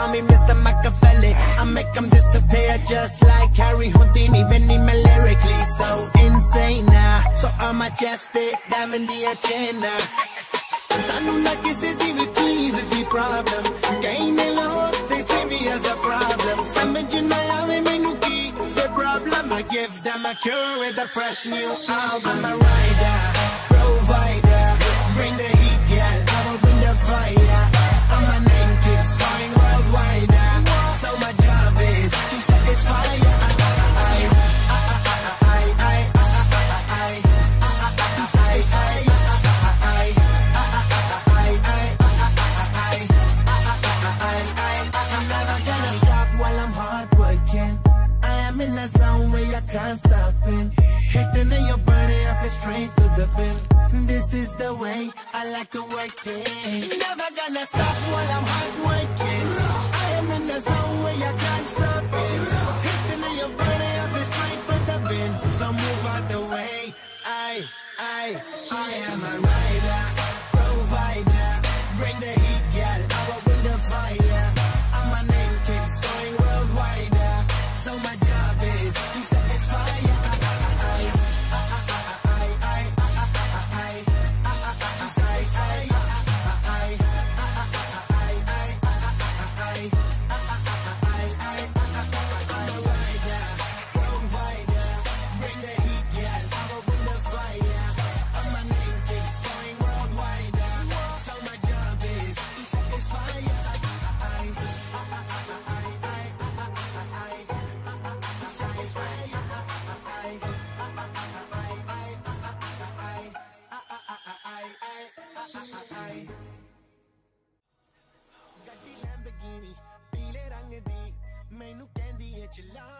Call me, call me Mr. Machiavelli I make them disappear just like Harry Houdini Veni me lyrically so insane now So I'm majestic, diamond the agenda ਸਾਨੂੰ ਨਾ ਕਿਸੇ ਦੀ ਵੀ ਚੀਜ਼ ਦੀ problem ਕਈ ਨੇ ਲੋਕ they see me as a problem ਸਮਝ ਨਾ ਆਵੇ ਮੈਨੂੰ ਕੀ the problem I give them a cure with a fresh new album I'm a rider, In a zone where I can't stop it. Hitting in your body, I feel straight to the bin. This is the way I like to work it. Never gonna stop while I'm hardworking. I am in a zone where I can't stop it. Hitting in your body, I feel straight to the bin. So move out the way. I, I, I am a rider, ਗੱਡੀ ਲੈਂਬਗੀਨੀ ਪੀਲੇ ਰੰਗ ਦੀ ਮੈਨੂੰ ਕਹਿੰਦੀ ਏ ਚਲਾਵੇ slowly